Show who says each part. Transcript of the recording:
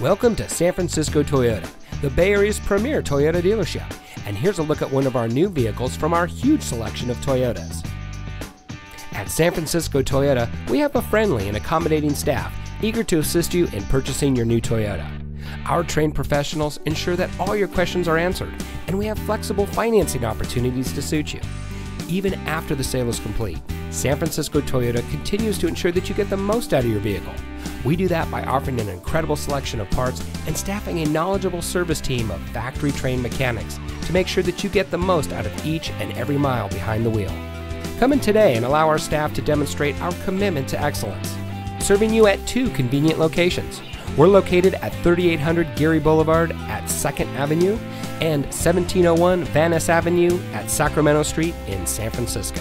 Speaker 1: Welcome to San Francisco Toyota, the Bay Area's premier Toyota dealership. And here's a look at one of our new vehicles from our huge selection of Toyotas. At San Francisco Toyota, we have a friendly and accommodating staff eager to assist you in purchasing your new Toyota. Our trained professionals ensure that all your questions are answered, and we have flexible financing opportunities to suit you. Even after the sale is complete, San Francisco Toyota continues to ensure that you get the most out of your vehicle. We do that by offering an incredible selection of parts and staffing a knowledgeable service team of factory trained mechanics to make sure that you get the most out of each and every mile behind the wheel. Come in today and allow our staff to demonstrate our commitment to excellence. Serving you at two convenient locations. We're located at 3800 Geary Boulevard at 2nd Avenue and 1701 Van Ness Avenue at Sacramento Street in San Francisco.